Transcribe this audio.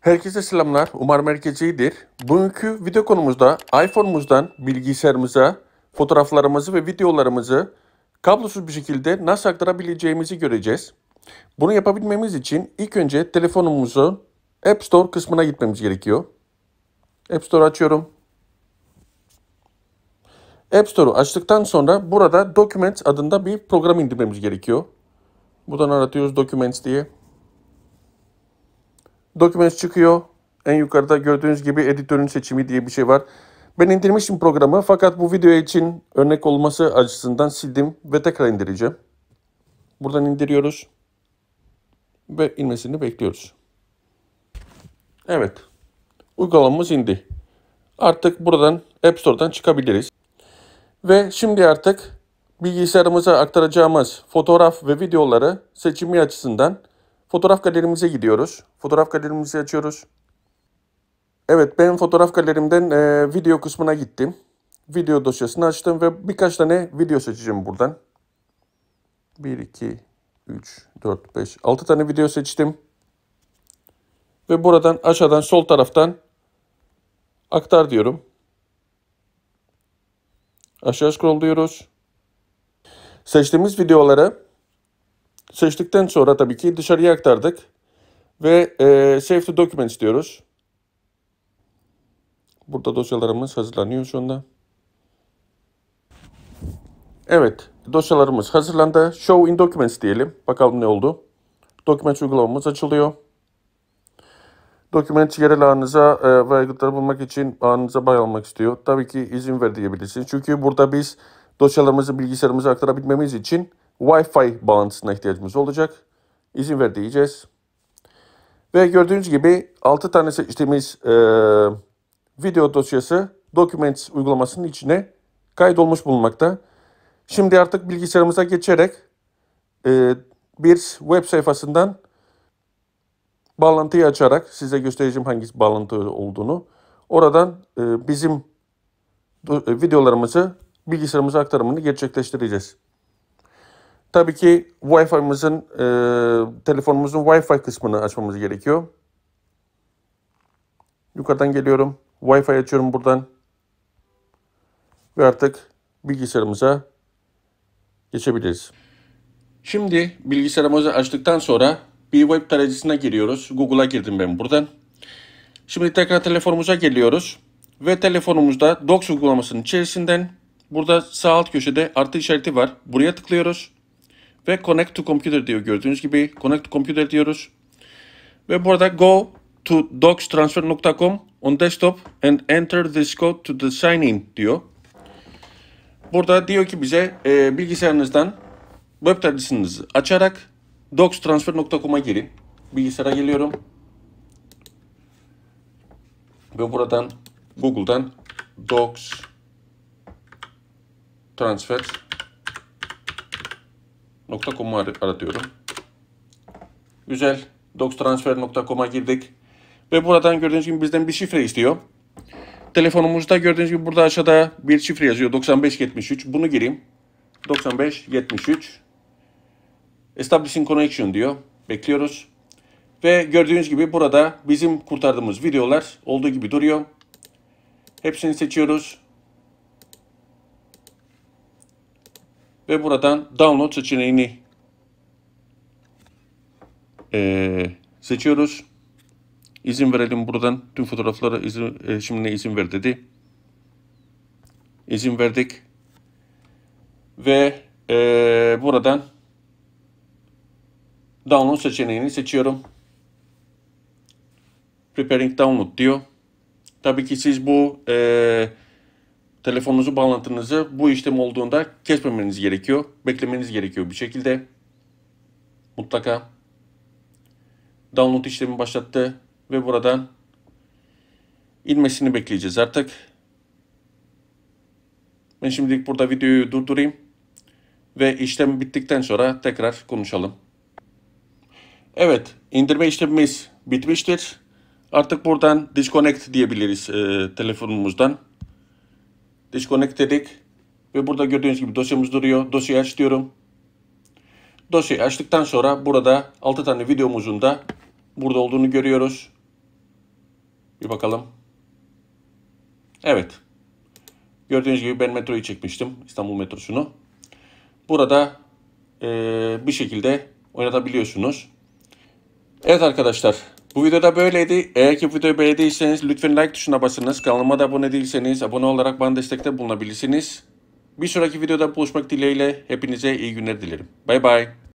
Herkese selamlar. Umarım herkes iyidir. Bugünkü video konumuzda iPhone'umuzdan bilgisayarımıza fotoğraflarımızı ve videolarımızı kablosuz bir şekilde nasıl aktarabileceğimizi göreceğiz. Bunu yapabilmemiz için ilk önce telefonumuzu App Store kısmına gitmemiz gerekiyor. App Store açıyorum. App Store'u açtıktan sonra burada Documents adında bir program indirmemiz gerekiyor. Buradan aratıyoruz Documents diye. Documents çıkıyor. En yukarıda gördüğünüz gibi editörün seçimi diye bir şey var. Ben indirmişim programı fakat bu video için örnek olması açısından sildim ve tekrar indireceğim. Buradan indiriyoruz. Ve inmesini bekliyoruz. Evet. Uygulamamız indi. Artık buradan App Store'dan çıkabiliriz. Ve şimdi artık bilgisayarımıza aktaracağımız fotoğraf ve videoları seçimi açısından fotoğraf galerimize gidiyoruz. Fotoğraf galerimizi açıyoruz. Evet ben fotoğraf galerimden e, video kısmına gittim. Video dosyasını açtım ve birkaç tane video seçeceğim buradan. 1, 2, 3, 4, 5, 6 tane video seçtim. Ve buradan aşağıdan sol taraftan aktar diyorum. Aşağı scroll diyoruz. Seçtiğimiz videoları seçtikten sonra tabii ki dışarıya aktardık. Ve e, Save to Documents diyoruz. Burada dosyalarımız hazırlanıyor şu anda. Evet, dosyalarımız hazırlandı. Show in Documents diyelim. Bakalım ne oldu. Documents uygulamamız açılıyor. Documents yerel ağınıza e, aygıtları bulmak için ağınıza bağlanmak istiyor. Tabii ki izin ver diyebilirsiniz. Çünkü burada biz dosyalarımızı bilgisayarımıza aktarabilmemiz için Wi-Fi bağlantısına ihtiyacımız olacak. İzin ver diyeceğiz. Ve gördüğünüz gibi 6 tane seçtiğimiz e, video dosyası Documents uygulamasının içine kaydolmuş bulunmakta. Şimdi artık bilgisayarımıza geçerek e, bir web sayfasından bağlantıyı açarak size göstereceğim hangi bağlantı olduğunu. Oradan e, bizim e, videolarımızı bilgisayarımıza aktarımını gerçekleştireceğiz. Tabii ki Wi-Fi'mizin, e, telefonumuzun Wi-Fi kısmını açmamız gerekiyor. Yukarıdan geliyorum. Wi-Fi açıyorum buradan. Ve artık bilgisayarımıza geçebiliriz. Şimdi bilgisayarımızı açtıktan sonra bir web tarayıcısına giriyoruz. Google'a girdim ben buradan. Şimdi tekrar telefonumuza geliyoruz. Ve telefonumuzda Docs uygulamasının içerisinden burada sağ alt köşede artı işareti var. Buraya tıklıyoruz. Ve Connect to Computer diyor gördüğünüz gibi. Connect to Computer diyoruz. Ve burada go to docstransfer.com on desktop and enter this code to the sign in diyor. Burada diyor ki bize e, bilgisayarınızdan web tarayıcınızı açarak docstransfer.com'a girin. Bilgisayara geliyorum. Ve buradan Google'dan docs transfer .com'u aratıyorum. Güzel. docstransfer.com'a girdik. Ve buradan gördüğünüz gibi bizden bir şifre istiyor. Telefonumuzda gördüğünüz gibi burada aşağıda bir şifre yazıyor. 9573. Bunu gireyim. 9573. Establishing connection diyor. Bekliyoruz. Ve gördüğünüz gibi burada bizim kurtardığımız videolar olduğu gibi duruyor. Hepsini seçiyoruz. Ve buradan download seçeneğini e, seçiyoruz. İzin verelim buradan. Tüm fotoğraflara izin, erişimine izin ver dedi. İzin verdik. Ve e, buradan download seçeneğini seçiyorum. Preparing download diyor. Tabii ki siz bu e, telefonunuzu bağlantınızı bu işlem olduğunda kesmemeniz gerekiyor. Beklemeniz gerekiyor bir şekilde. Mutlaka. Download işlemi başlattı ve buradan inmesini bekleyeceğiz artık. Ben şimdilik burada videoyu durdurayım ve işlem bittikten sonra tekrar konuşalım. Evet, indirme işlemimiz bitmiştir. Artık buradan disconnect diyebiliriz e, telefonumuzdan. Disconnect dedik. Ve burada gördüğünüz gibi dosyamız duruyor. Dosyayı aç diyorum. Dosyayı açtıktan sonra burada 6 tane videomuzun da burada olduğunu görüyoruz. Bir bakalım. Evet. Gördüğünüz gibi ben metroyu çekmiştim. İstanbul metrosunu. Burada eee, bir şekilde oynatabiliyorsunuz. Evet arkadaşlar. Bu videoda böyleydi. Eğer ki videoyu beğendiyseniz lütfen like tuşuna basınız. Kanalıma da abone değilseniz abone olarak bana destekte bulunabilirsiniz. Bir sonraki videoda buluşmak dileğiyle hepinize iyi günler dilerim. Bay bay.